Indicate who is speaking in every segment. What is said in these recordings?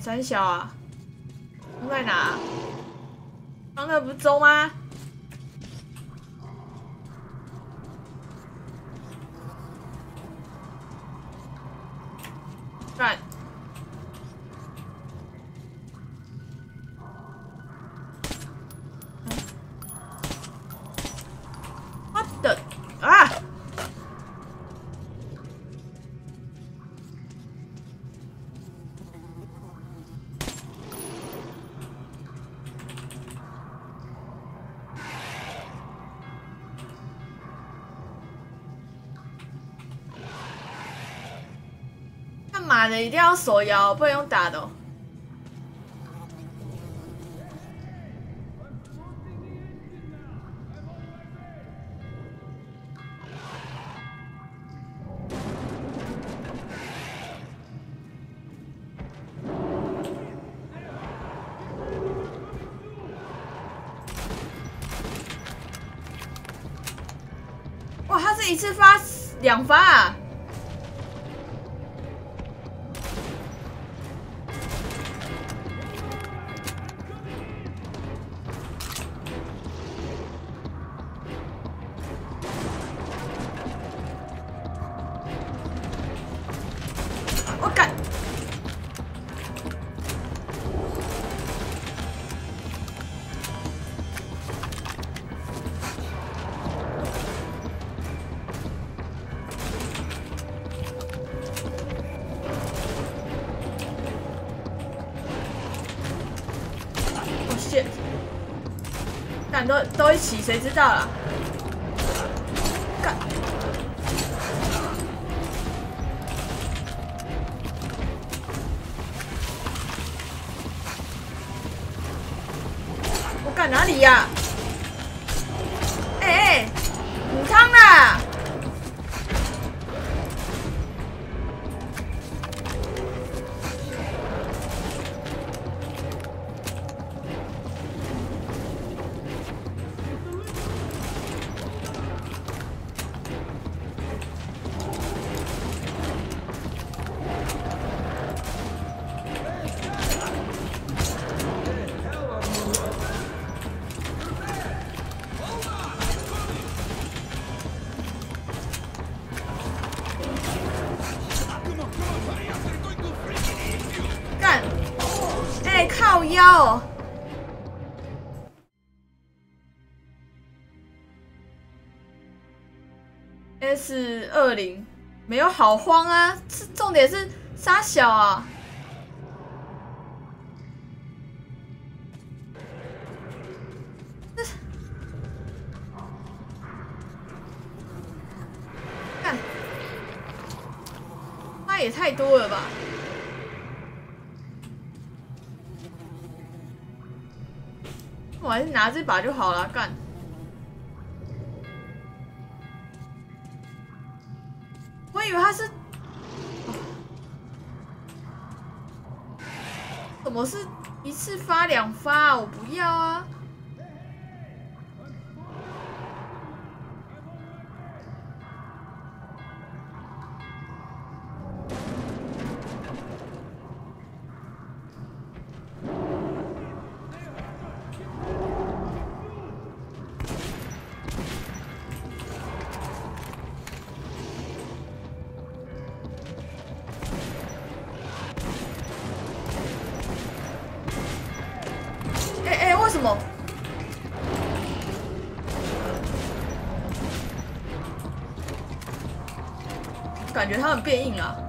Speaker 1: 三小啊，你在哪？刚才不是中吗？一定要锁腰，不能用打的哦、一起，谁知道啦？干！我干哪里呀、哎哎，母汤啦！好慌啊，重点是杀小啊！那也太多了吧！我还是拿这把就好了，干。发两发？我不要啊！觉得它很变硬啊。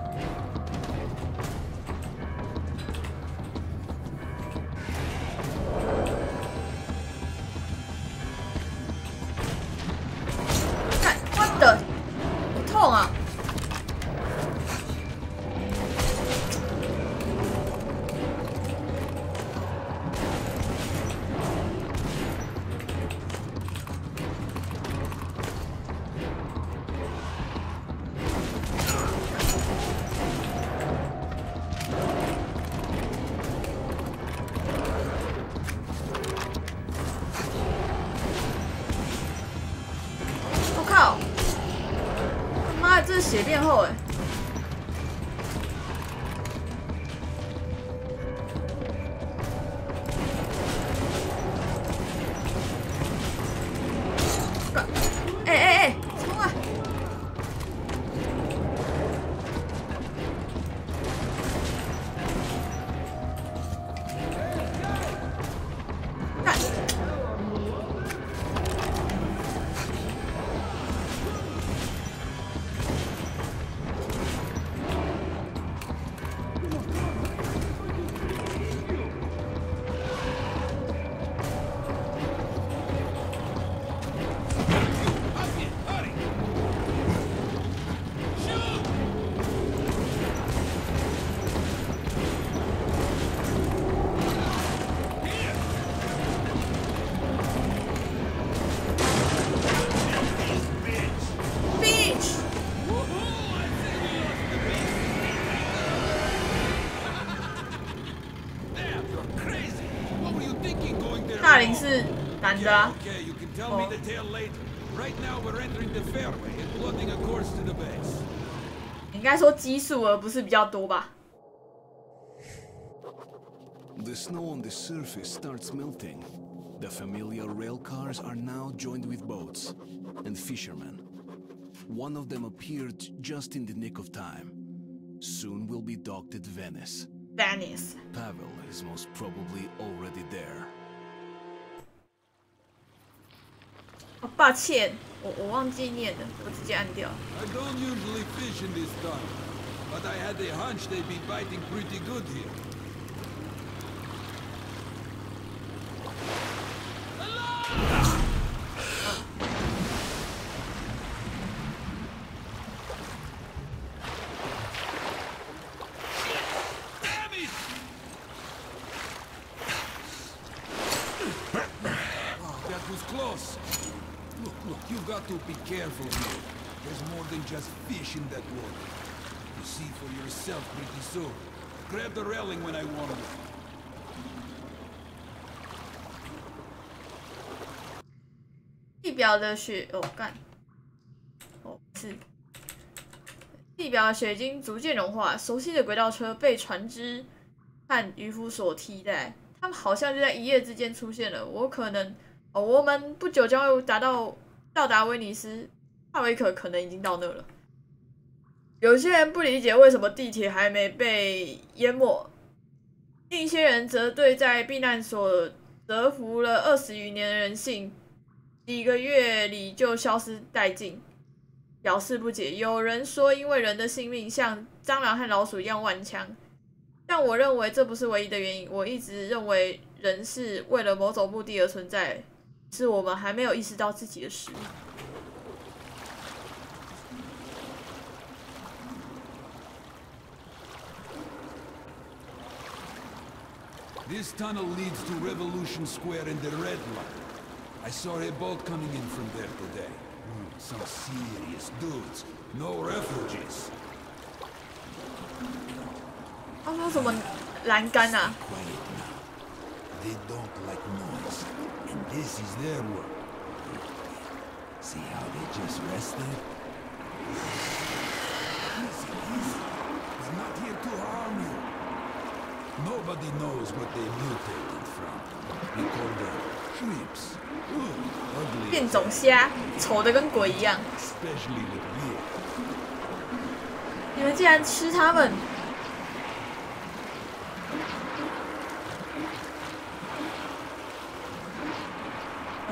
Speaker 1: 男的啊。
Speaker 2: Okay, you can tell me
Speaker 1: Oh.
Speaker 2: the tale later. Right now, we're entering the fairway and plotting a course to the base.
Speaker 1: 你应该说基数而不是比较多吧？
Speaker 3: The snow on the surface starts melting. The familiar rail cars are now joined with boats and fishermen. One of them appeared just in the nick of time. Soon we'll be docked at Venice.
Speaker 1: Venice，
Speaker 3: Pavel is most probably already there.
Speaker 1: 哦，抱歉，我我忘记念了，我直接按掉。
Speaker 2: I don't usually fish in this tunnel, but I had a hunch they'd be biting pretty good here. Damn it! Oh, that was close. Look, look, you got to be careful here. There's more than just fish in that water. You see for yourself pretty soon. Grab the railing when I warn you.
Speaker 1: 地表的雪，哦干，哦是，地表的雪已经逐渐融化，熟悉的轨道车被船只和渔夫所替代，他们好像就在一夜之间出现了。我可能，哦，我们不久将会达到到达威尼斯，帕维可可能已经到那了。有些人不理解为什么地铁还没被淹没，另一些人则对在避难所蛰伏了二十余年的人性几个月里就消失殆尽，表示不解。有人说，因为人的性命像蟑螂和老鼠一样顽强，但我认为这不是唯一的原因。我一直认为人是为了某种目的而存在，是我们还没有意识到自己的使命。
Speaker 2: This tunnel leads to Revolution Square and the Red Line. I saw a boat coming in from there today. Hmm, some serious dudes. No refugees.
Speaker 1: 啊，那什么栏杆啊？
Speaker 2: Quiet now. They don't like noise. And this is their work. See how they just rested? Easy, easy. I'm not here to harm you. Nobody knows what they mutated from. We call them shrimps. Ugh, ugly.
Speaker 1: 变种虾，丑的跟鬼一样。
Speaker 2: Especially with beer.
Speaker 1: 你们竟然吃它们！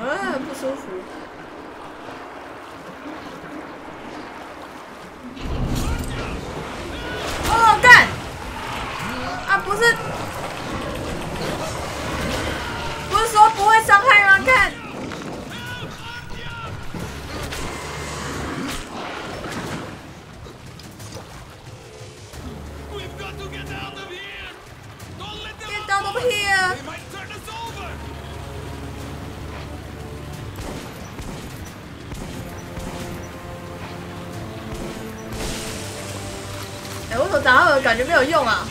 Speaker 1: 嗯，不舒服。哦，干！啊不是。不是说不会伤害吗？看。
Speaker 2: Getdownofhere
Speaker 1: 哎我说咋感觉没有用啊？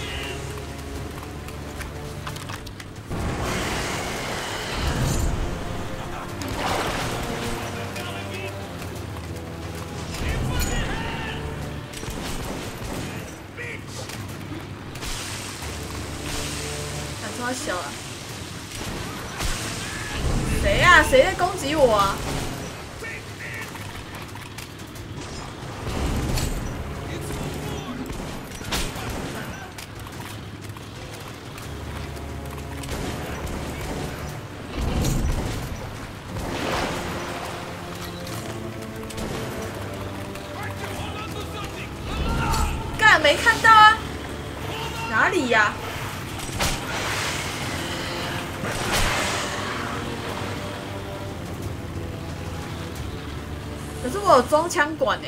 Speaker 1: 枪管
Speaker 2: 呢？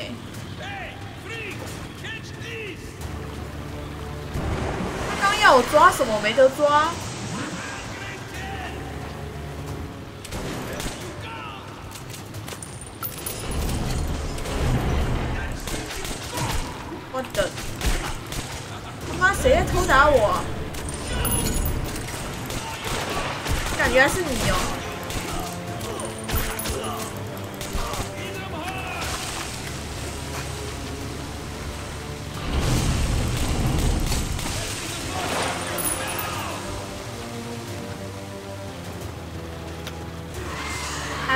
Speaker 1: 他刚要我抓什么，我没得抓。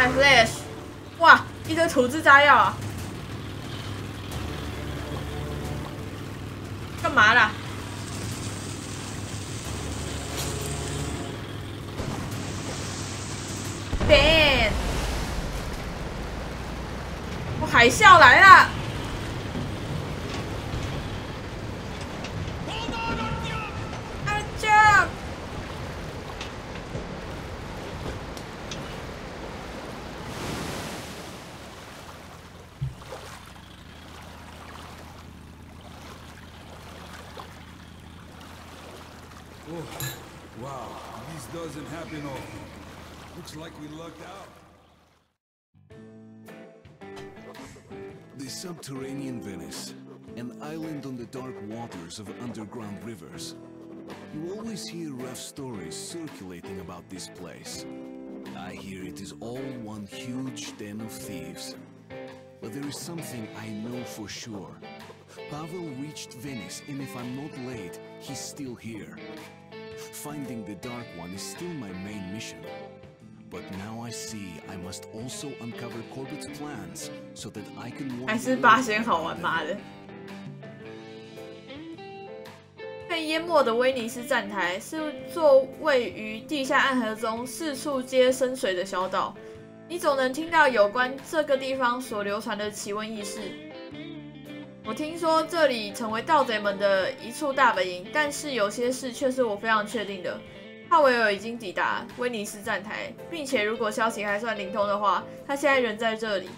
Speaker 1: My flash，哇，一堆土制炸药啊！干嘛啦？Ban！我海啸来了！
Speaker 2: Like we lucked out.
Speaker 3: The subterranean Venice, an island on the dark waters of underground rivers. You always hear rough stories circulating about this place. I hear it is all one huge den of thieves. But there is something I know for sure. Pavel reached Venice, and if I'm not late, he's still here. Finding the Dark One is still my main mission.
Speaker 1: 还
Speaker 3: the
Speaker 1: 是
Speaker 3: world
Speaker 1: 八仙好玩妈.的。被淹没的威尼斯站台是座位于地下暗河中四处皆深水的小岛，你总能听到有关这个地方所流传的奇闻异事。我听说这里成为盗贼们的一处大本营，但是有些事却是我非常确定的。帕维尔已经抵达威尼斯站台，并且如果消息还算灵通的话，他现在人在这里。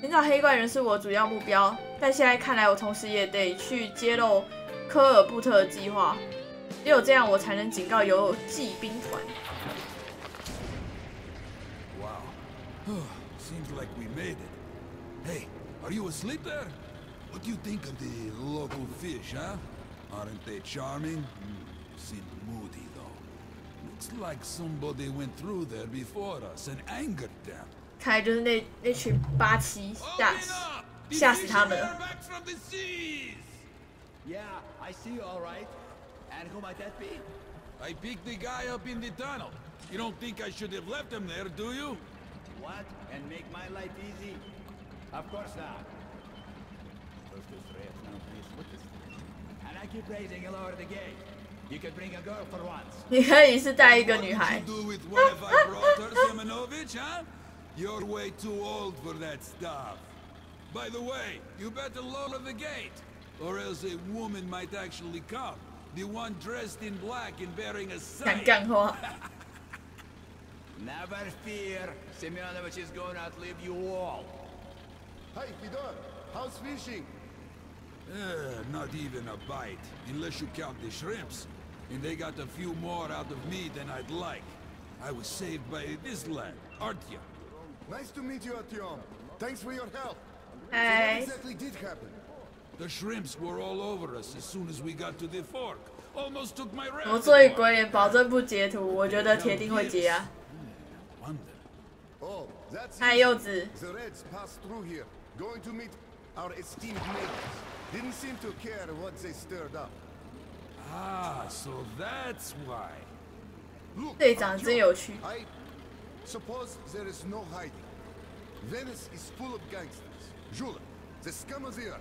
Speaker 1: 寻找黑怪人是我主要目标，但现在看来我同时也得去揭露科尔布特的计划，只有这样我才能警告游骑兵团。
Speaker 2: Wow. Seems like we made it. Hey, are you asleep there? What do you think of the local fish, huh? Aren't they charming? Seem moody, though. Looks like somebody went through there before us and angered them.
Speaker 1: 看来就是那那群八七吓
Speaker 2: Open
Speaker 1: 死
Speaker 2: up! The
Speaker 1: 吓死
Speaker 2: fish
Speaker 1: 他们
Speaker 2: are
Speaker 1: 了。
Speaker 2: back from the seas!
Speaker 4: Yeah, I see you all right. And who might that be?
Speaker 2: I picked the guy up in the tunnel. You don't think I should have left him there, do you?
Speaker 4: What? And make my life easy? Of course not. Those two threats, now please, what is And I keep raising you lower the gate. You could bring a girl for once.
Speaker 1: 你可以是带一个
Speaker 2: What
Speaker 1: 女
Speaker 2: would
Speaker 1: 孩
Speaker 2: you，do with one of our brothers, Semenovich, huh? You're way too old for that stuff. By the way, you better lower the gate, or else a woman might actually come. The one dressed in black and bearing a
Speaker 1: 敢
Speaker 2: sign.
Speaker 1: 干话。
Speaker 4: Never fear. Semyonovich is going to outlive you all.
Speaker 5: Hey, Fedor, how's fishing?
Speaker 2: Uh, not even a bite, unless you count the shrimps. And they got a few more out of me than I'd like. I was saved by this lad, Artyom.
Speaker 5: Nice to meet you, Artyom. Thanks for your help. So what
Speaker 1: 哎，
Speaker 5: exactly did happen?
Speaker 2: The shrimps were all over us as soon as we got to the fork. Almost took my
Speaker 1: 我
Speaker 2: raft
Speaker 1: 做一
Speaker 2: apart.
Speaker 1: 鬼脸，保证不截图，我觉得铁定会截啊。
Speaker 2: Wonder.
Speaker 5: Oh, that's
Speaker 1: 嗨，
Speaker 5: it.
Speaker 1: 柚子，
Speaker 5: The Reds passed through here, going to meet our esteemed neighbors. Didn't seem to care what they stirred up.
Speaker 2: Ah, so that's why.
Speaker 5: Look,
Speaker 1: 队长真有趣。
Speaker 5: I suppose there is no hiding. Venice is full of gangsters. Jula, the scum of the earth.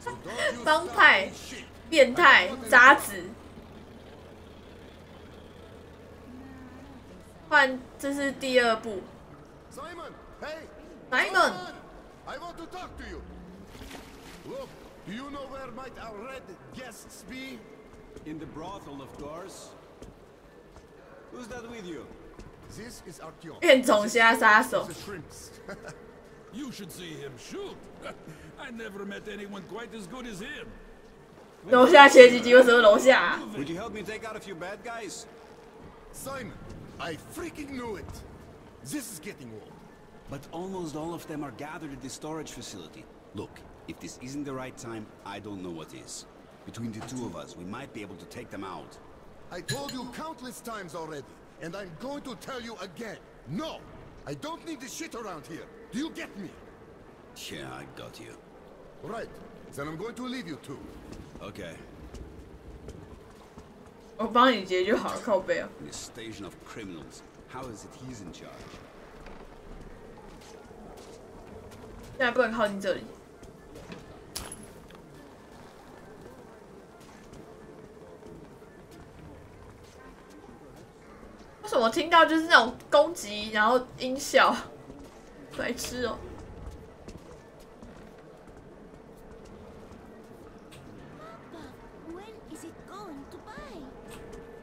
Speaker 5: So don't you
Speaker 1: 帮派变态、渣子。换，这是第二部。
Speaker 5: Simon, hey!
Speaker 1: Simon!
Speaker 5: I want to talk to you. Look, do you know where might our red guests be?
Speaker 6: In the brothel, of course. Who's that with you?
Speaker 5: This is Artyom.
Speaker 1: 变种虾杀手
Speaker 5: The，shrimps.
Speaker 2: You should see him shoot. I never met anyone quite as good as him.
Speaker 1: 楼下前几集为什么楼下、啊？
Speaker 6: Would you help me take out a few bad guys?
Speaker 5: Simon, I freaking knew it. This is getting old.
Speaker 6: But almost all of them are gathered at the storage facility. Look, if this isn't the right time, I don't know what is. Between the two of us, we might be able to take them out.
Speaker 5: I told you countless times already, and I'm going to tell you again. No! I don't need this shit around here. Do you get me?
Speaker 6: Yeah, I got you.
Speaker 5: Right. Then I'm going to leave you two.
Speaker 6: Okay.
Speaker 1: 我帮你截就好了，靠背哦。
Speaker 6: In the station of criminals. How is it he's in charge?
Speaker 1: 现在不能靠近这里。 为什么听到就是那种攻击，然后音效，白痴哦、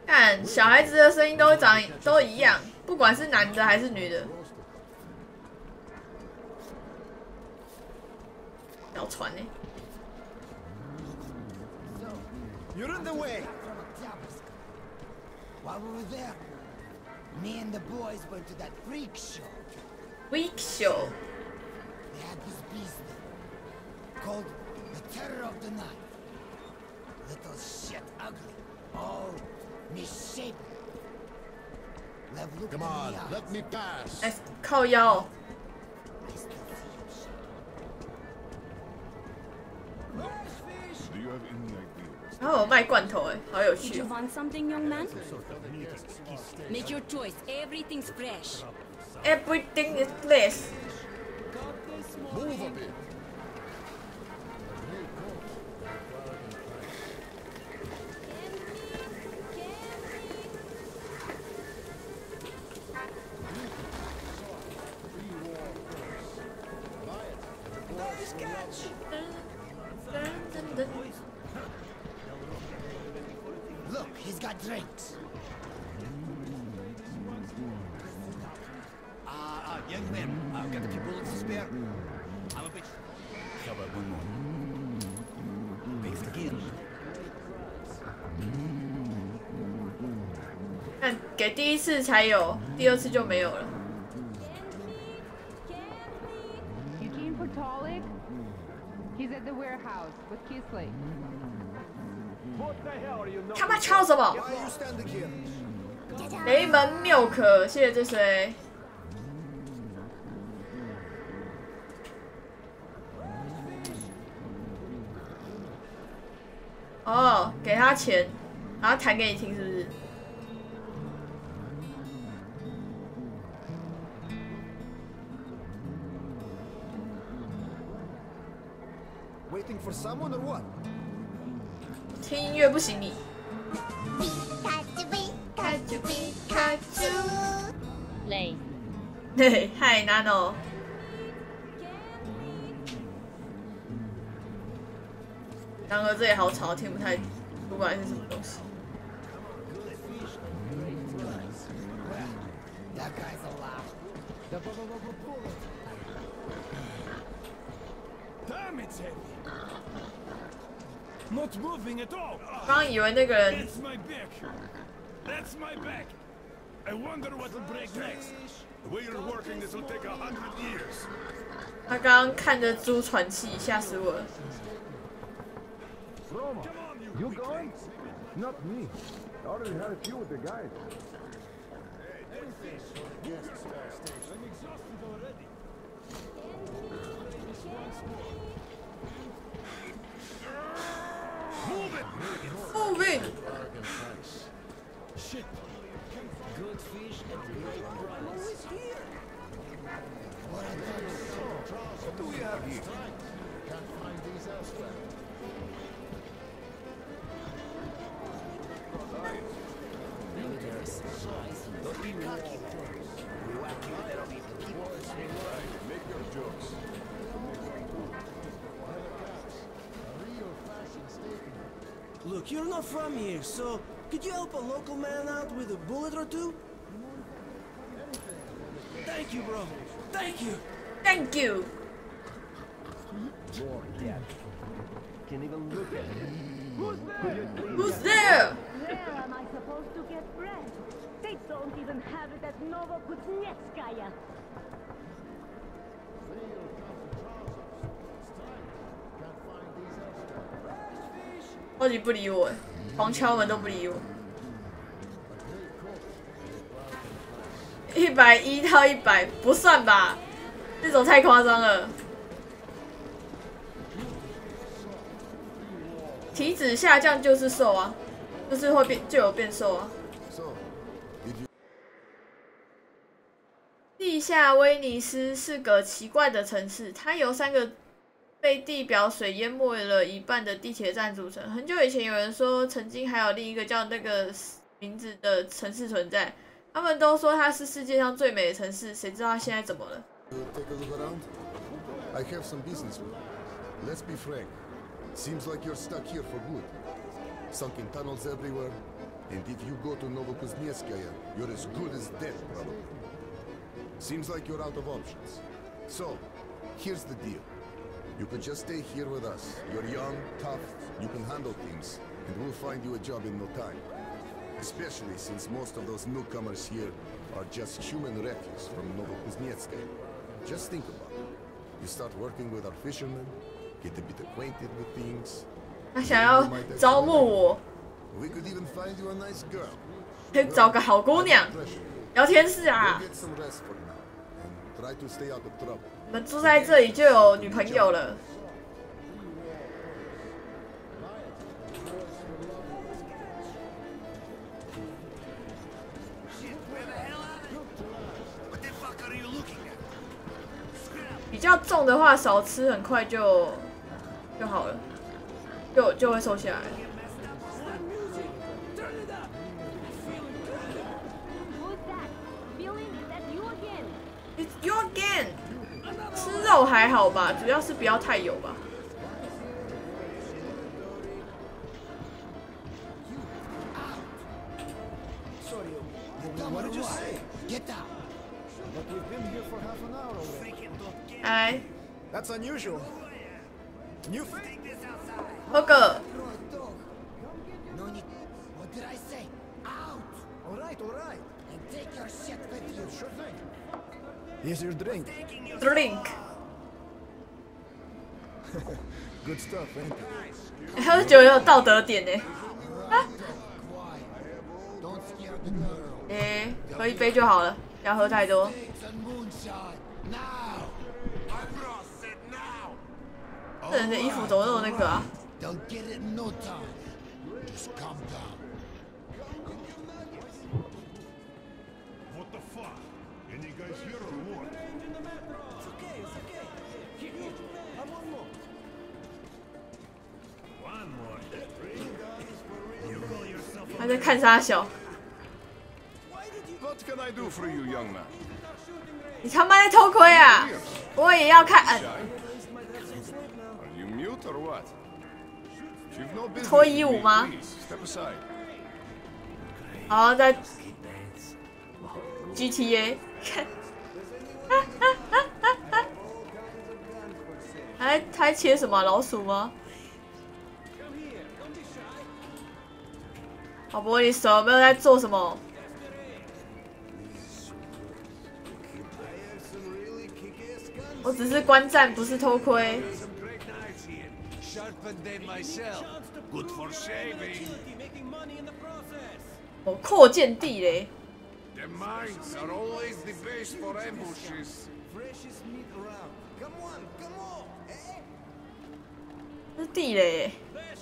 Speaker 1: 看小孩子的声音都长都一样，不管是男的还是女的。要船呢、
Speaker 7: You're
Speaker 8: me and the boys went to that freak show.
Speaker 1: Week show，
Speaker 8: They had this beast there, called the Terror of the Night. Little shit ugly, all misshapen. Lev looked
Speaker 7: Come
Speaker 8: in
Speaker 7: on,
Speaker 8: the eyes.
Speaker 7: let me pass.
Speaker 1: 哎、靠腰、哦，
Speaker 8: I still see him shit.
Speaker 7: Do you have any idea?
Speaker 1: 然后有卖罐头、 有趣。
Speaker 9: Did
Speaker 1: you
Speaker 9: want something, young man? Make your choice. Everything's fresh.
Speaker 1: Everything is fresh. 才有，第二次就没有了。他妈敲什么?雷门缪可，谢谢这谁？哦，给他钱，然后弹给你听，是不是？
Speaker 7: Waiting for someone or what?
Speaker 1: 听音乐不行你。
Speaker 9: Lay.
Speaker 1: 嘿，嗨，Nano。然而这里好吵，听不太不管是什么东西。刚刚以为那个人
Speaker 10: That's my back. That's my back. I wonder what'll break next. The way you're working, this will take a hundred years.
Speaker 1: 他刚刚看着猪喘气，吓死我了。
Speaker 10: Oh,
Speaker 1: wait.
Speaker 10: Shit.
Speaker 11: Good fish and great price.
Speaker 7: What do we have here? Can't find these elsewhere. Make your jokes.
Speaker 12: Look, you're not from here, so could you help a local man out with a bullet or two? Thank you, bro. Thank you.
Speaker 1: Thank you。can't even look at him Who's there? Who's there?
Speaker 9: Where am I supposed to get bread? They don't even have it at Novokutnetskaya.
Speaker 1: 超级不理我，狂敲门都不理我。一百一到一百不算吧，这种太夸张了。体脂下降就是瘦啊，就是会变就有变瘦啊。地下威尼斯是个奇怪的城市，它由三个被地表水淹没了一半的地铁站组成。很久以前，有人说曾经还有另一个叫那个名字的城市存在，他们都说它是世界上最美的城市。谁知道它现在怎么了
Speaker 5: ？？I have some business with. Let's be frank. Seems like you're stuck here for good. Sunken tunnels everywhere. And if you go to Novokuznetskaya, you're as good as dead, probably. Seems like you're out of options. So, here's the deal. You could just stay here with us. You're young, tough, you can handle things, and we'll find you a job in no time. Especially since most of those newcomers here are just human refuse from Novokuznetskaya. Just think about it. You start working with our fishermen, get a bit acquainted with things.
Speaker 1: 他想要招募我，
Speaker 5: We could even find you a nice girl.
Speaker 1: 可以找个好姑娘，
Speaker 5: Pressure.
Speaker 1: 聊天室啊
Speaker 5: Go，get some rest for now, and try to stay out of trouble.
Speaker 1: 们住在这里就有女朋友了。比较重的话，少吃很快就就好了，就就会瘦下来。还好吧，主要是不要太油吧。来
Speaker 13: ，That's unusual.
Speaker 1: 喝个
Speaker 8: Throw a dog. No need. What did I say? Out.
Speaker 13: All right, all right.
Speaker 8: And take your shit with you.
Speaker 13: Sure thing. Here's your drink.
Speaker 1: drink。喝酒也有道德点呢。诶、喝一杯就好了，不要喝太多。这人的衣服怎么那么那个啊？还在看沙小
Speaker 2: ，What can I do for you, young man?
Speaker 1: 你他妈在偷窥啊！我也要看。
Speaker 2: Are you mute or what? You've no business
Speaker 1: 脱衣舞吗
Speaker 2: ？please, step aside.
Speaker 1: 然后在 GTA 看，还还切什么老鼠吗？我不问你手没有在做什么。我只是观战不是偷窥。我扩建地雷。地雷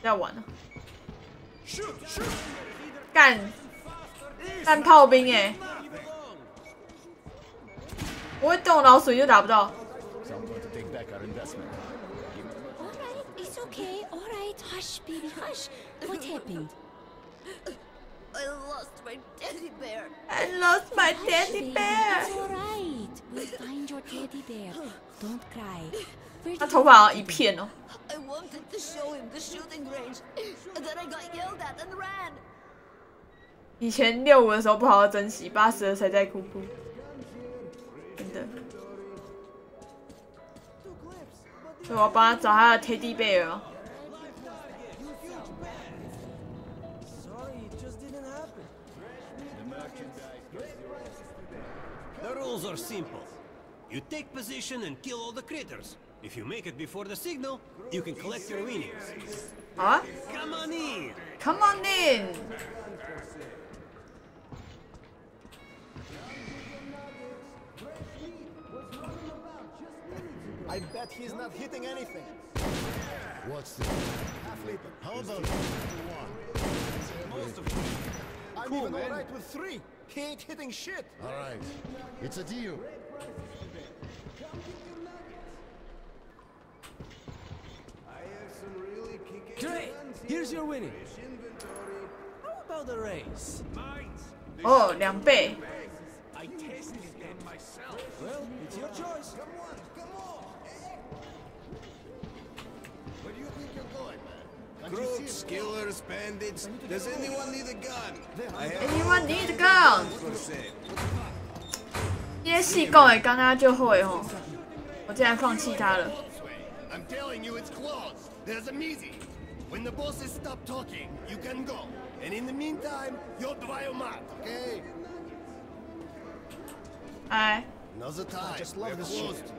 Speaker 1: 不要玩了.干干炮兵哎，不会动老鼠就打不到。
Speaker 9: I lost my teddy bear.
Speaker 1: I lost my
Speaker 14: Hush,
Speaker 1: teddy
Speaker 14: baby.
Speaker 1: bear。
Speaker 14: It's all right. We'll find your teddy bear. Don't cry.
Speaker 1: 他头发好像一片哦。以前六五的时候不好好珍惜，八十了才在哭哭。真的。所以我要帮他找他的 teddy bear.
Speaker 10: The rules are simple. You take position and kill all the critters. If you make it before the signal, you can collect your winnings.
Speaker 1: 好啊
Speaker 10: Come on
Speaker 1: in.，Come on in。
Speaker 13: I bet he's not hitting anything.
Speaker 5: What's this?
Speaker 13: Half liter. How about one?
Speaker 10: Most of
Speaker 13: I'm
Speaker 10: Cool,
Speaker 13: even alright with three. He ain't hitting shit.
Speaker 5: All right. It's a deal.
Speaker 13: Great. Here's your winning. How about the race?
Speaker 1: 哦，两倍。
Speaker 2: I tasted them myself.
Speaker 13: Well, it's your choice.
Speaker 5: Come on, come on. Where do you think you're going, man? Can't you see
Speaker 6: Crooks,
Speaker 5: it?
Speaker 6: killers, bandits. Does anyone need a gun? I have
Speaker 1: Anyone need a gun？
Speaker 6: for sale.
Speaker 1: 这些细够哎，刚刚就会哦，我竟然放弃他了。
Speaker 5: I'm telling you, it's closed. There's a meeting. When the bosses stop talking, you can go. And in the meantime, you're mat, okay?
Speaker 1: 哎，
Speaker 5: Another time.
Speaker 13: just
Speaker 5: We're
Speaker 13: love this shit.
Speaker 5: closed.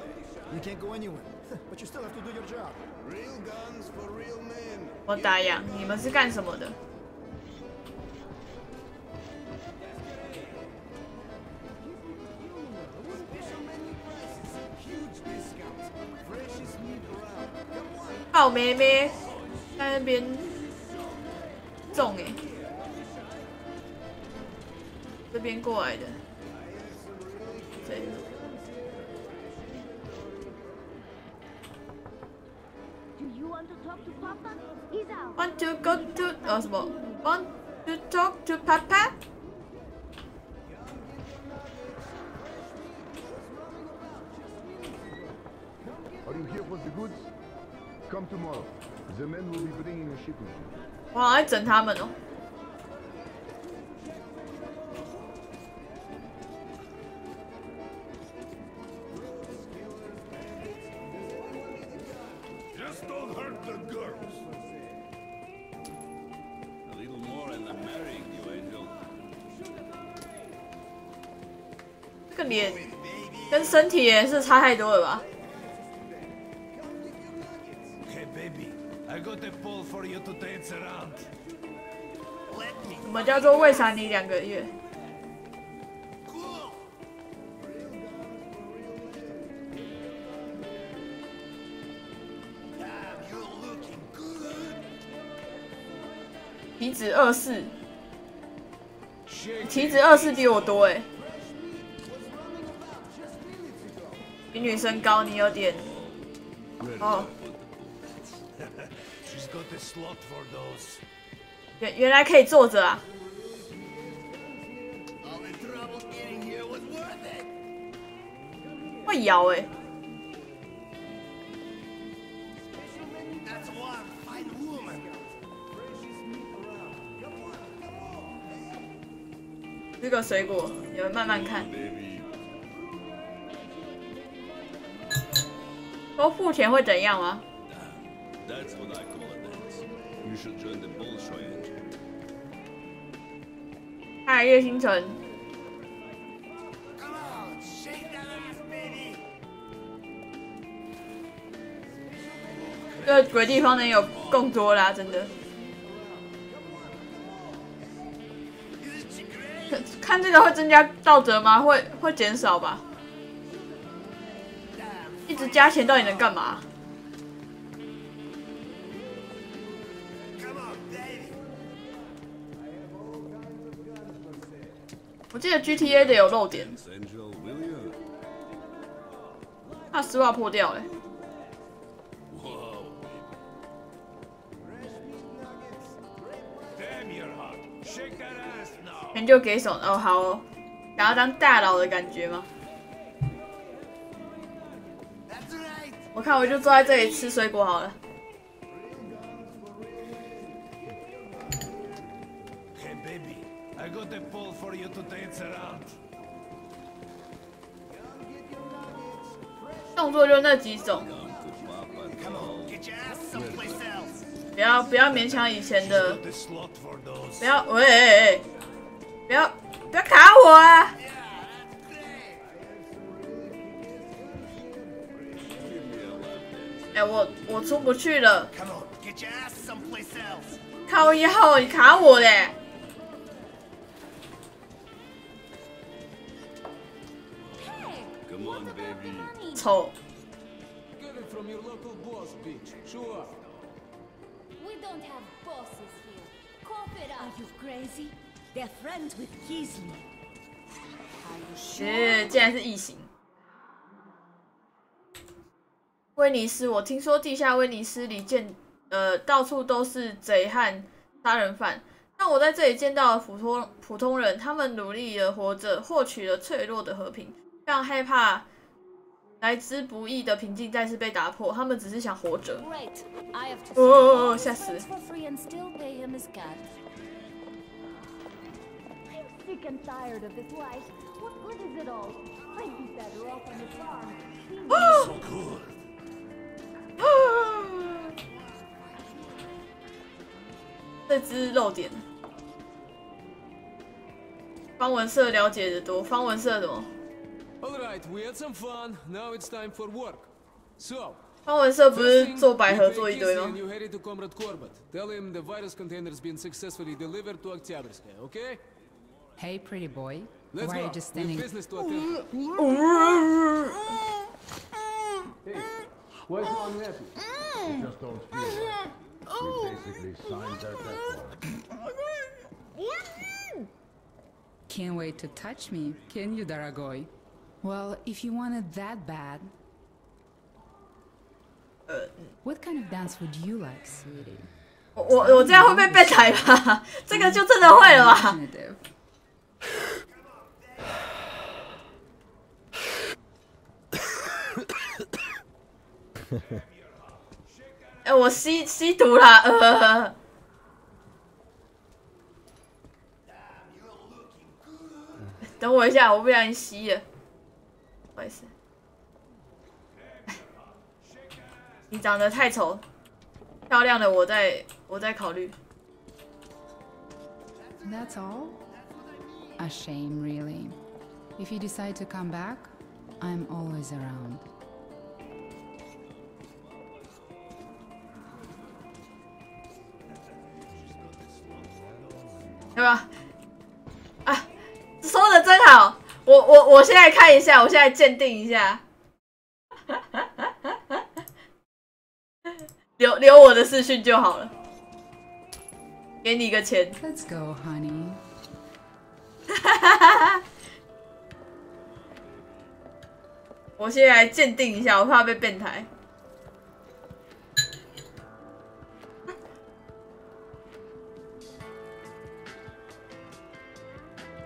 Speaker 13: You can't go anywhere. but you still have to do your job.
Speaker 6: Real guns for real men.
Speaker 1: 我打烊，你们是干什么的？ 好妹妹 在那边种哎，这边过来的，对。
Speaker 9: Do you want to talk to Papa?
Speaker 1: Want to go to 呃什么？Want to talk to Papa？
Speaker 5: Come tomorrow. The men will be bringing a shipment.
Speaker 1: 我好像在整他们哦。
Speaker 2: Just don't hurt the girls.
Speaker 6: A little more and I'm marrying you, Angel.
Speaker 1: 这个脸跟身体也是差太多了吧？叫做为啥你两个月.体脂二四，体脂二四比我多哎，比女生高，你有点哦. 原原来可以坐着啊！摇哎
Speaker 5: ，That's one fine woman.
Speaker 1: 这个水果你们慢慢看。多付钱会怎样吗
Speaker 6: ？That's what I call
Speaker 1: 这个鬼地方能有更多啦，真的。看这个会增加道德吗？会会减少吧？一直加钱到底能干嘛.我记得 GTA 的有漏点?怕丝袜破掉哎、
Speaker 6: Whoa.
Speaker 1: 就给手哦，好哦，然后当大佬的感觉吗？我看我就坐在这里吃水果好了。动作就那几种，不要不要勉强以前的，不要喂、欸欸。不要不要卡我啊！哎、我我出不去了。靠腰，你卡我嘞
Speaker 14: you crazy? They're friends with
Speaker 1: 切，竟然是异形。威尼斯，我听说地下威尼斯里见，呃，到处都是贼和杀人犯。但我在这里见到了普通普通人，他们努力的活着，获取了脆弱的和平，非常害怕来之不易的平静再次被打破。他们只是想活着。Oh,
Speaker 14: sell all
Speaker 1: 吓死
Speaker 9: sick and tired of this life. What good is it all? I'd be better off on the farm.
Speaker 1: So
Speaker 9: good.
Speaker 1: 这只漏点。方文社了解的多，方文社什么？
Speaker 2: All right, we had some fun. Now it's time for work. So.
Speaker 1: 方文社不
Speaker 2: first
Speaker 1: 是
Speaker 2: thing,
Speaker 1: 做白盒
Speaker 2: you
Speaker 1: 做
Speaker 2: take
Speaker 1: 一堆
Speaker 2: Kissy
Speaker 1: 吗
Speaker 2: and？you headed to Comrade Corbett. Tell him the virus container's been successfully delivered to Oktyabrskaya, okay?
Speaker 15: Hey, pretty boy.
Speaker 2: Let's
Speaker 15: Why are
Speaker 2: go.
Speaker 15: you just
Speaker 2: We've
Speaker 15: standing?
Speaker 2: business to attend to. Hey, why so unhappy?
Speaker 7: Just don't feel right. We basically signed our death warrant.
Speaker 15: Can't wait to touch me, can you, Daragoy? Well, if you want it that bad. What kind of dance would you like, sweetie?
Speaker 1: 我我我这样会被变态吧？这个就真的会了吧？ 哎、我吸吸毒啦，等我一下，我不小心吸了，不好意思。你长得太丑，漂亮的我在我在考虑。
Speaker 15: That's all? A shame, really. If you decide to come back, I'm always around.
Speaker 1: 对吧？啊，说的真好，我我我现在看一下，我现在鉴定一下，留留我的视讯就好了，给你个钱。
Speaker 15: Let's go, honey.
Speaker 1: 我现在来鉴定一下，我怕被变态。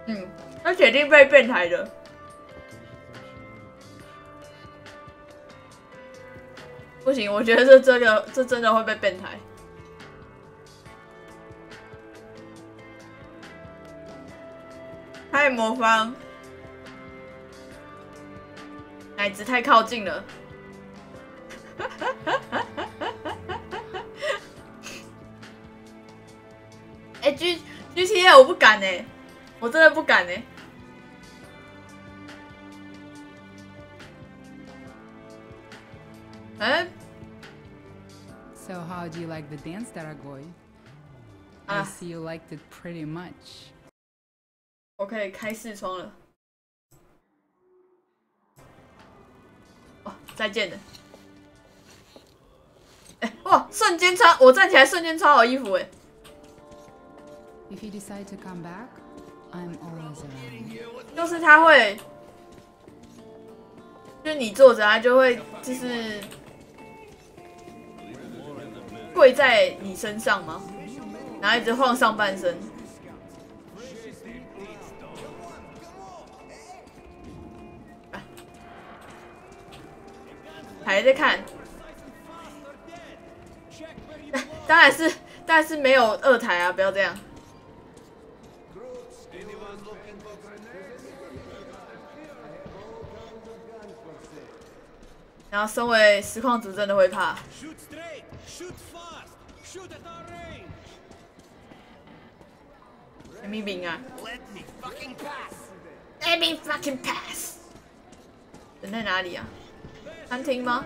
Speaker 1: 嗯，他铁定被变态的。不行，我觉得这这个这真的会被变态。太魔方，奶子太靠近了。哎、G G T A 我不敢哎、我真的不敢哎、哎、
Speaker 15: So, how do you like the dance, Daragoy? I
Speaker 1: Ah.
Speaker 15: see you liked it pretty much.
Speaker 1: 我可以开视窗了。哦，再见了。哎、哇，瞬间穿，我站起来瞬间穿好衣服哎。
Speaker 15: If you decide to come back, I'm always around.
Speaker 1: 就是他会，就是你坐着，他就会就是跪在你身上吗？然后一直晃上半身。还在看，当然是当然是没有二台啊！不要这样。然后身为实况组真的会怕。什么兵啊
Speaker 13: Let me fucking
Speaker 1: pass!？Let me fucking pass！人在哪里啊？餐厅吗？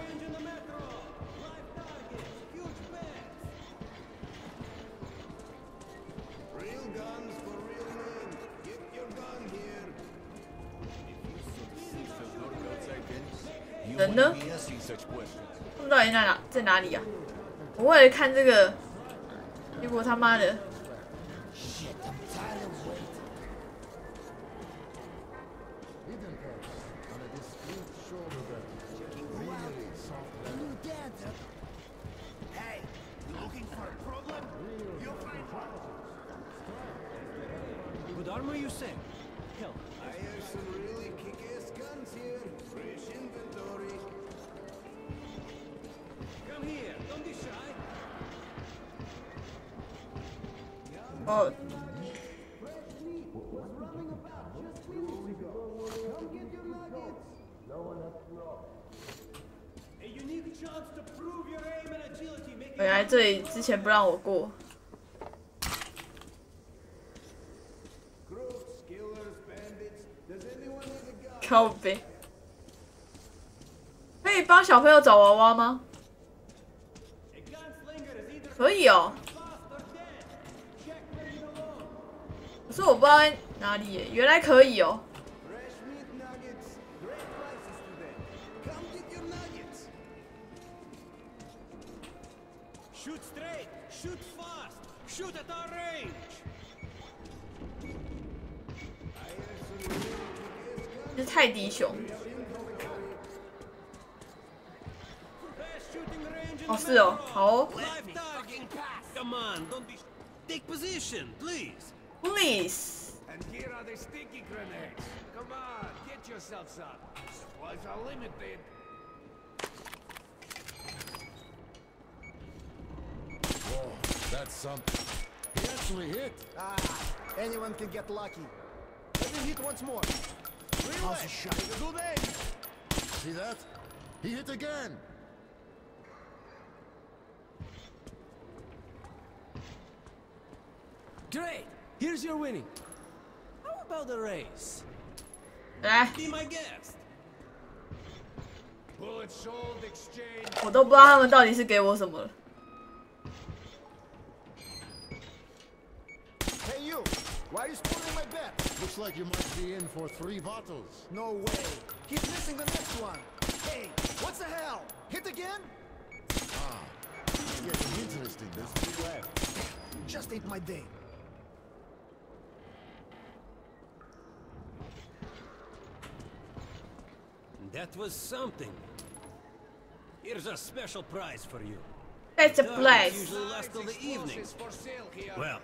Speaker 1: 人呢？他们到底在哪在哪里啊？我为了看这个结果他妈的哦。本来这里之前不让我过。靠背。可以帮小朋友找娃娃吗？可以哦。我不知道在哪里，原来可以哦。
Speaker 7: Come
Speaker 16: on,
Speaker 10: get yourself some. Supplies are limited.
Speaker 7: Whoa, that's something. He actually hit.
Speaker 13: Ah, anyone can get lucky. Let me hit once more. How's the shot? Good aim.
Speaker 7: See that? He hit again.
Speaker 12: Great! Here's your winning. How about the race?
Speaker 1: 来，
Speaker 16: Be my guest.
Speaker 10: Bullets sold, exchange.
Speaker 1: 我都不知道他们到底是给我什么了。
Speaker 13: Hey you! Why are you spoiling my bet?
Speaker 7: Looks like you might be in for three bottles.
Speaker 13: No way. He's missing the next one. Hey, what's the hell? Hit again?
Speaker 7: Ah, it's getting interesting now.
Speaker 13: Just ate my day.
Speaker 16: That was something. Here's a special prize for you.
Speaker 1: That's a
Speaker 16: Targets
Speaker 1: prize.
Speaker 16: usually last till the evening.
Speaker 10: Explosives for sale here.
Speaker 16: Well,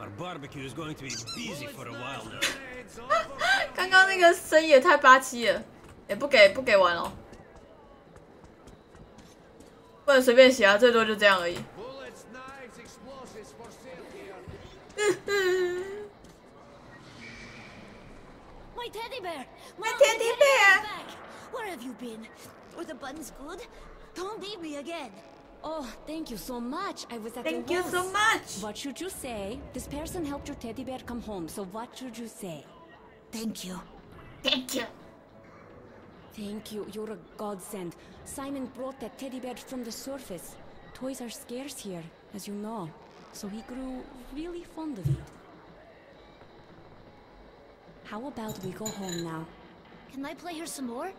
Speaker 16: our barbecue is going to be busy for a while now.
Speaker 10: Grenades all for sale
Speaker 1: 刚刚那个声音也太霸气了，也不给不给玩哦，不能随便写啊，最多就这样而已。
Speaker 10: Bullets, knives, explosives for sale here.
Speaker 9: My teddy bear!
Speaker 1: My
Speaker 9: Mom,
Speaker 1: teddy bear!
Speaker 9: Where have you been? Were the buns good? Don't leave me again.
Speaker 17: Oh, thank you so much. I was at
Speaker 1: Thank you so much.
Speaker 17: What should you say? This person helped your teddy bear come home, so what should you say?
Speaker 9: Thank you.
Speaker 1: Thank you.
Speaker 17: Thank you. You're a godsend. Simon brought that teddy bear from the surface. Toys are scarce here, as you know. So he grew really fond of it. How about we go home now?
Speaker 9: Can I play her some more?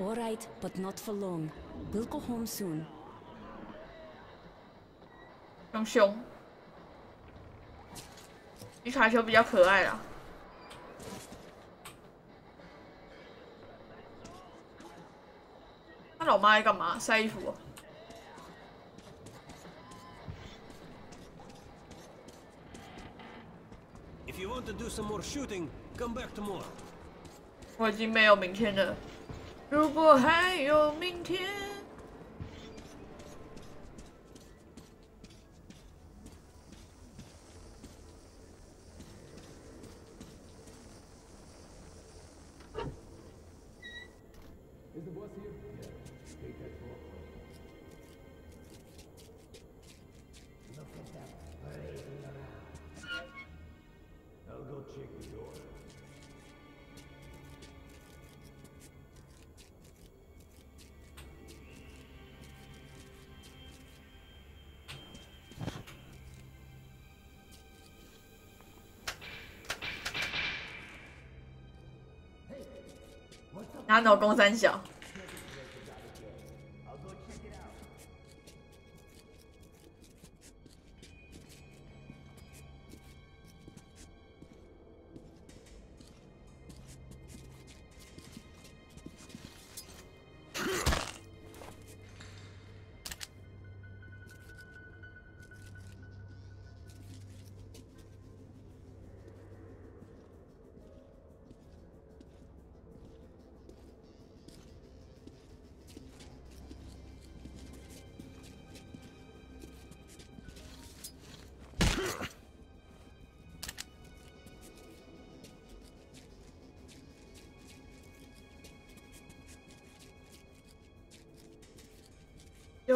Speaker 17: All right, but not for long. We'll go home soon.
Speaker 1: 熊熊，皮卡丘比较可爱啦。他老妈在干嘛？晒衣服、哦。
Speaker 16: If you want to do some more shooting, come back tomorrow.
Speaker 1: 我已经没有明天了。 如果还有明天，他脑公三小，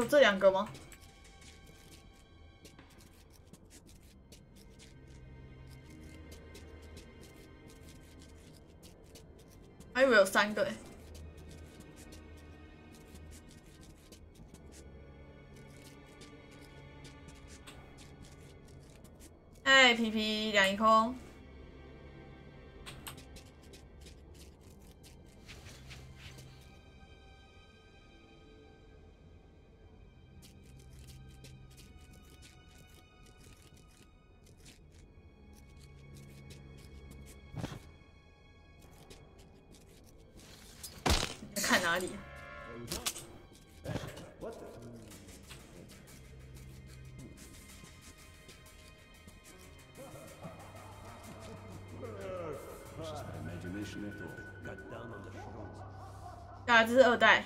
Speaker 1: 这两个吗？还以为有三个欸哎，皮皮两一空，啊，这是二代。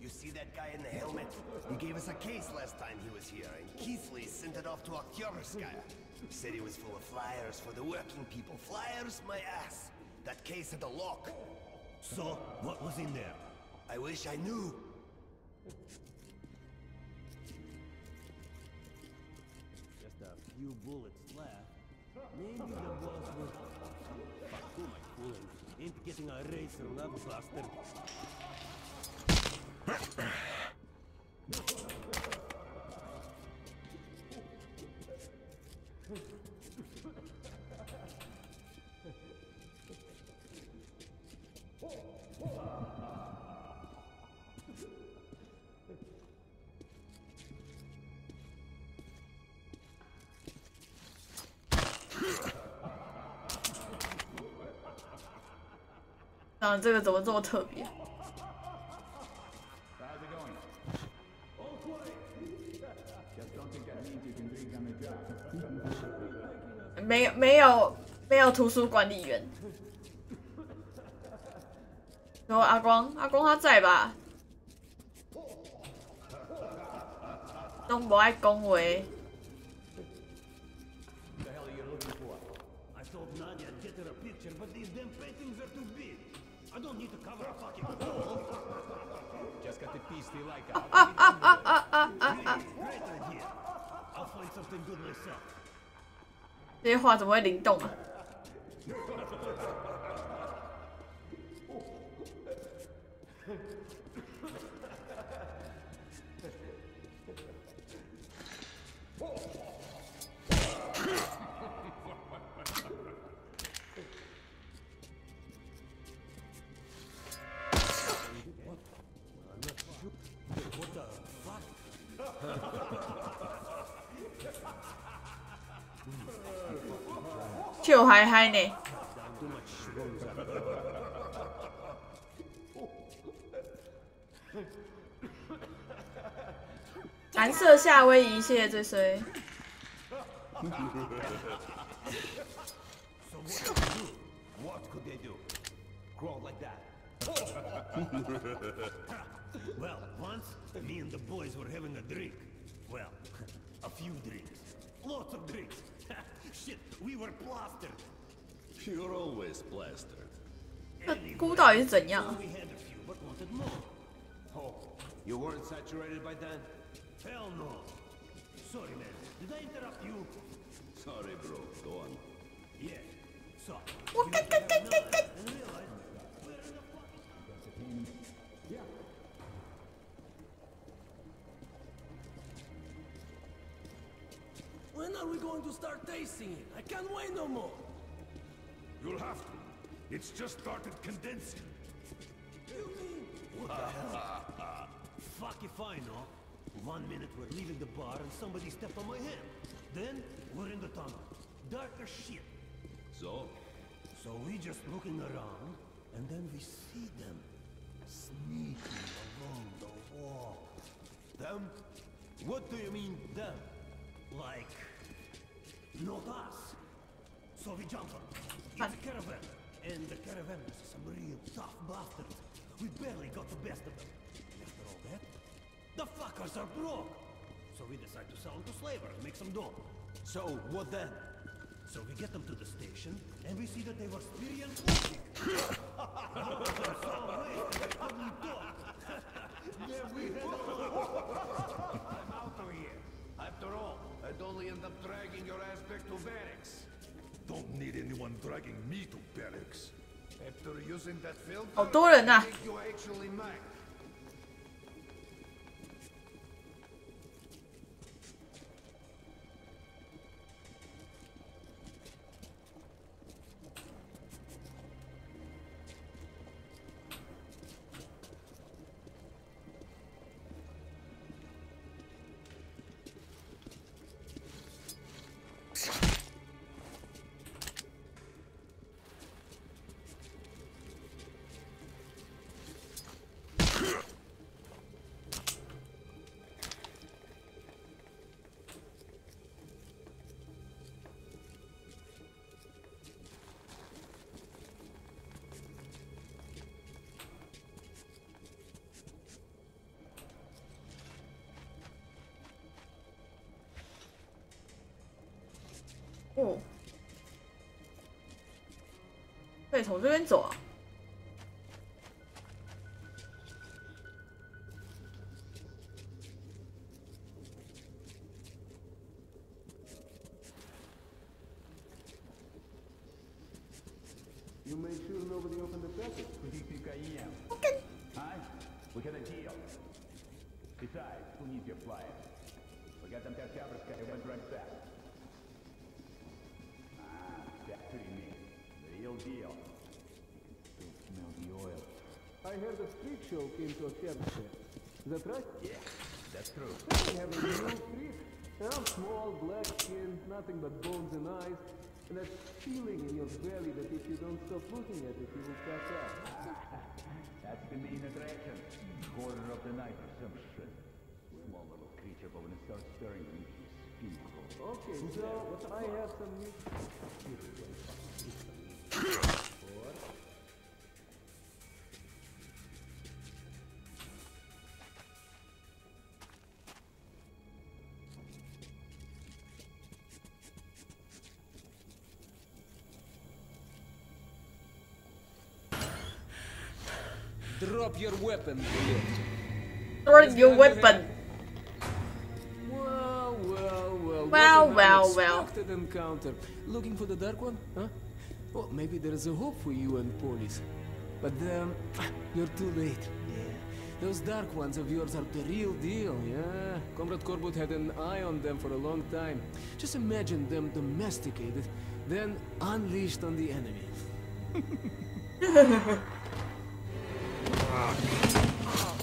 Speaker 18: You see that guy in the helmet? He gave us a case last time he was here, and Keithley sent it off to Oktyabrskaya. Said it was full of flyers for the working people. Flyers, my ass! That case had a lock.
Speaker 10: So, what was in there?
Speaker 18: I wish I knew.
Speaker 10: Just a few bullets left. Maybe the boss was... Fuck, who am I fooling? Ain't getting a raise from that bastard.
Speaker 1: How's 啊，这个怎么这么特别？没有没有没有图书管理员。说阿光，阿光他在吧？都不爱恭维。
Speaker 10: need to cover a fucking hole. Just got the piece they like out. Great idea. I'll find something good myself.
Speaker 1: 这些画怎么会灵动啊？
Speaker 10: Hmm.
Speaker 1: 就还嗨呢。
Speaker 10: Too much shrooms.
Speaker 1: 蓝色夏威夷，谢谢追随。
Speaker 4: So what could they do? What could they do? Crawl like that.
Speaker 10: well, once me and the boys were having a drink. Well, a few drinks. Lots of drinks. Shit, we were plastered.
Speaker 3: You're always plastered.
Speaker 1: 菇到底是怎样？
Speaker 10: We had a few, but wanted more.
Speaker 4: Oh, you weren't saturated by then?
Speaker 10: Hell no. Sorry, man. Did I interrupt you?
Speaker 4: Sorry, bro. Go on.
Speaker 10: Yeah. So.
Speaker 13: When are we going to start tasting it? I can't wait no more.
Speaker 7: You'll have to. It's just started condensing.
Speaker 13: You mean?
Speaker 10: What the hell? Fuck if I know. One minute we're leaving the bar and somebody stepped on my hand. Then we're in the tunnel. Dark as shit.
Speaker 4: So?
Speaker 10: So we just looking around and then we see them sneaking along the wall.
Speaker 4: Them? What do you mean, them?
Speaker 10: Like, not us. So we jump on. It's a caravan. And the caravan is some real tough bastards. We barely got the best of them. And after all that, the fuckers are broke. So we decide to sell them to slavers, make some dough.
Speaker 4: So, what then?
Speaker 10: So we get them to the station, and we see that they were Styrian.
Speaker 4: Yeah, we I'm out of here. After all, I'd only end up dragging your ass back to barracks.
Speaker 7: Don't need anyone dragging me to barracks.
Speaker 4: After using that filter,
Speaker 1: 好多人呐、
Speaker 4: I
Speaker 1: 哦，可以从这边走啊。
Speaker 4: You made sure nobody opened the package. Who do you think I am? Huh? We got a deal. Besides, who needs your flyer? We got them to Octoberskaya went right back. Deal. Smell the oil.
Speaker 12: I heard a freak show came to a Octoberfest. Is that right?
Speaker 4: Yeah, that's true.
Speaker 12: We have a new freak. Now, small, black skin, nothing but bones and eyes, and that feeling in your belly that if you don't stop looking at it, you will pass out.
Speaker 4: That's the main attraction. Quarter of the night or some shit. Small little creature, but when it starts stirring, you
Speaker 12: Okay, so I have some news.
Speaker 13: Drop your weapon,
Speaker 1: Drop your weapon.
Speaker 12: Well, well, well.
Speaker 1: Well, well, well.
Speaker 12: Looking for the dark one, huh? Well, maybe there is a hope for you and Polis. But um, you're too late. Yeah. Those Dark Ones of yours are the real deal, yeah? Comrade Corbut had an eye on them for a long time. Just imagine them domesticated, then unleashed on the enemy.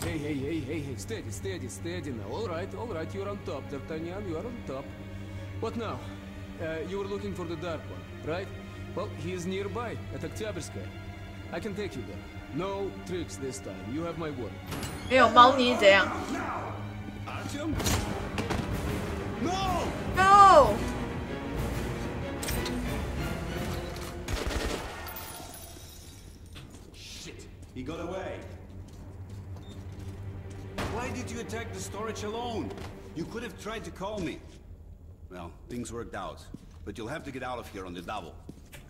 Speaker 12: Hey, hey, hey, hey, hey, steady, steady, steady now. All right, all right, you're on top, D'Artagnan, you are on top. What now? Uh, you were looking for the Dark One, right? Well, he is nearby, at Oktyabrskaya. I can take you there. No tricks this time, you have my word.
Speaker 1: 没有猫腻怎样
Speaker 12: Artyom?
Speaker 1: No! No!
Speaker 6: Shit! He got away! Why did you attack the storage alone? You could have tried to call me. Well, things worked out. But you'll have to get out of here on the double.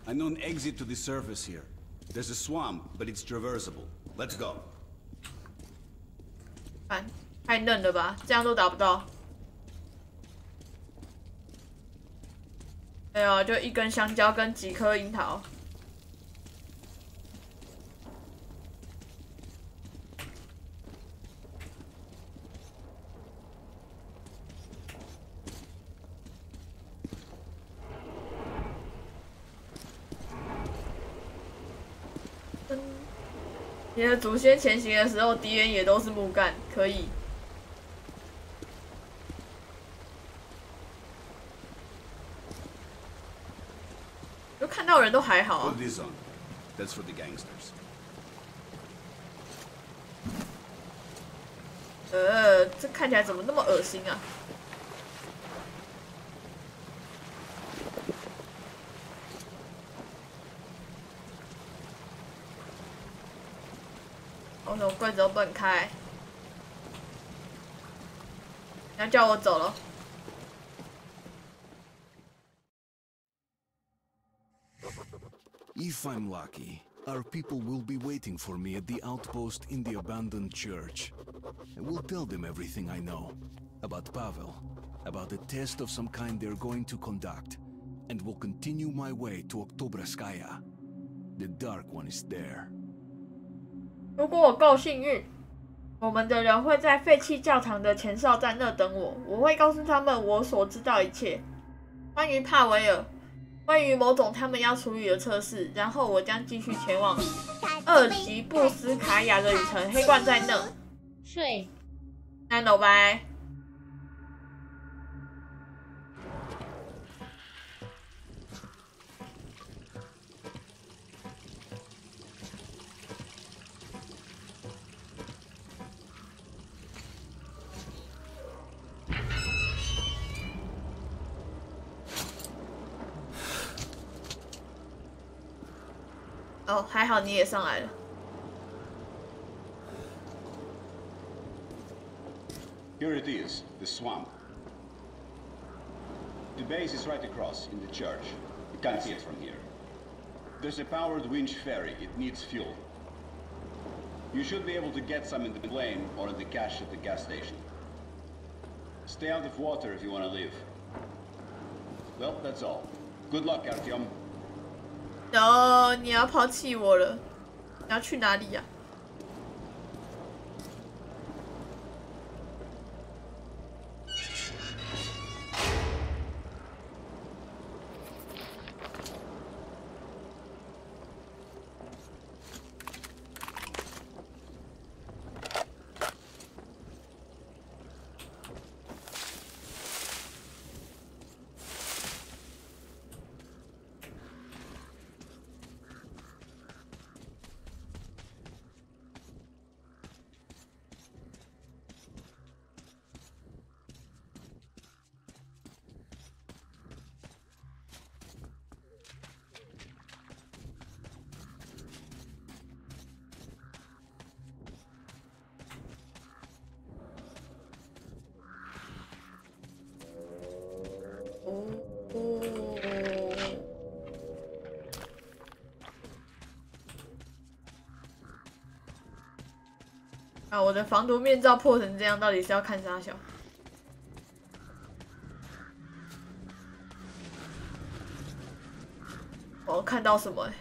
Speaker 6: I know an exit to the surface here. There's a swamp, but it's traversable. Let's go.
Speaker 1: 看，太嫩了吧，这样都打不到。没有，就一根香蕉跟几颗樱桃。 你的祖先前行的时候，敌人也都是木干，可以。就看到人都还好啊.
Speaker 6: That's for the gangsters.
Speaker 1: 呃，这看起来怎么那么恶心啊？我什么柜子都不能开？你要叫我走了？
Speaker 3: If I'm lucky, our people will be waiting for me at the outpost in the abandoned church. I will tell them everything I know about Pavel, about a test of some kind they're going to conduct, and will continue my way to Oktobraskaya. The Dark One is there.
Speaker 1: 如果我够幸运，我们的人会在废弃教堂的前哨站那等我。我会告诉他们我所知道一切，关于帕维尔，关于某种他们要处理的测试。然后我将继续前往二级布斯卡亚的旅程。黑罐在那。
Speaker 19: 睡。
Speaker 1: 那走拜。哦，还好你也上来了。
Speaker 6: Here it is, the swamp. The base is right across, in the church. You can't see it from here. There's a powered winch ferry. It needs fuel. You should be able to get some in the plane or in the cache at the gas station. Stay out of water if you want to live. Well, that's all. Good luck, Artyom.
Speaker 1: 然后，你要抛弃我了？你要去哪里呀、哦哦哦！啊我的防毒面罩破成这样，到底是要看啥小？我看到什么、欸？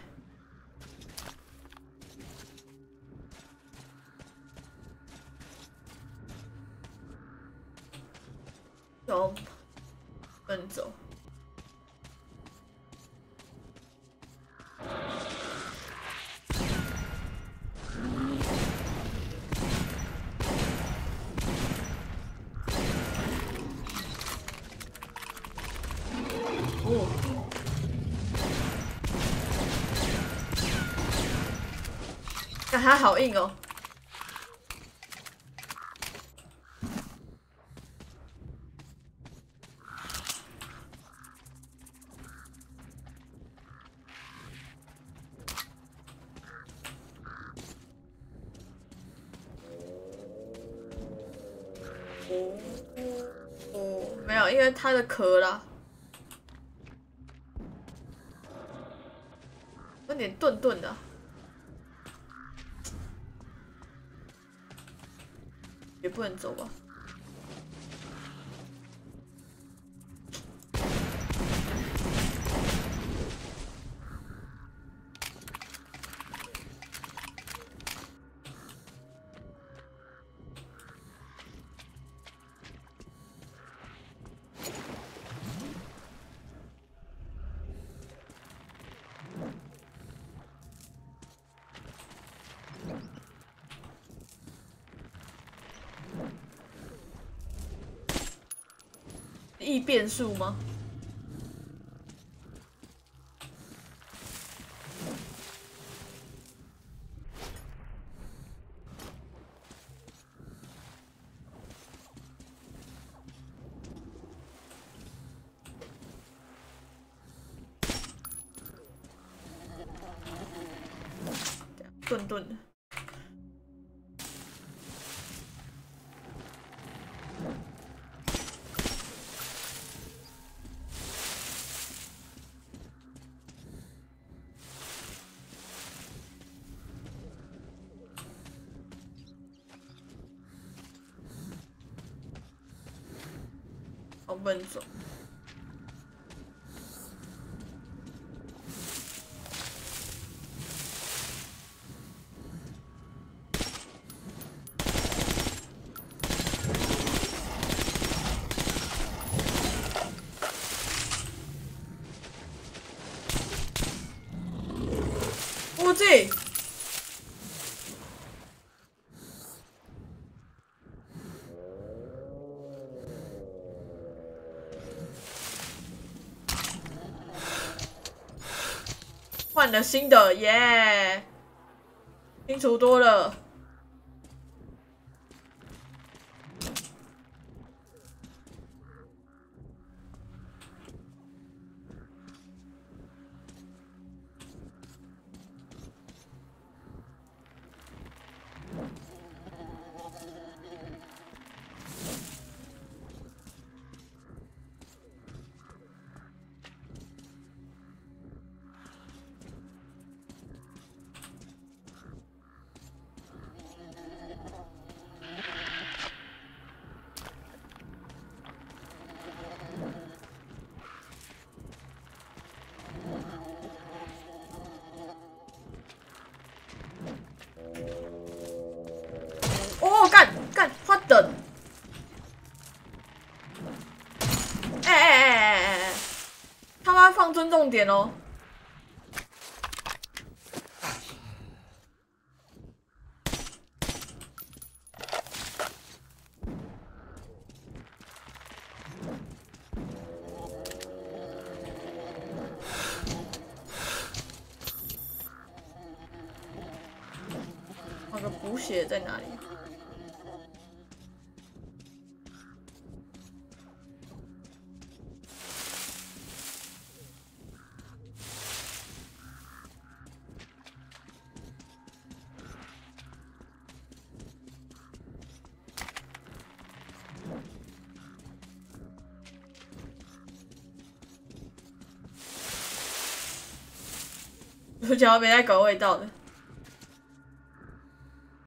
Speaker 1: 它好硬哦。哦，没有，因为它的壳啦。有点钝钝的。也不能走吧？易变数吗？笨重。我这。换了新的耶，清楚多了。重点哦。那个补血在哪里？我觉得没在搞味道的。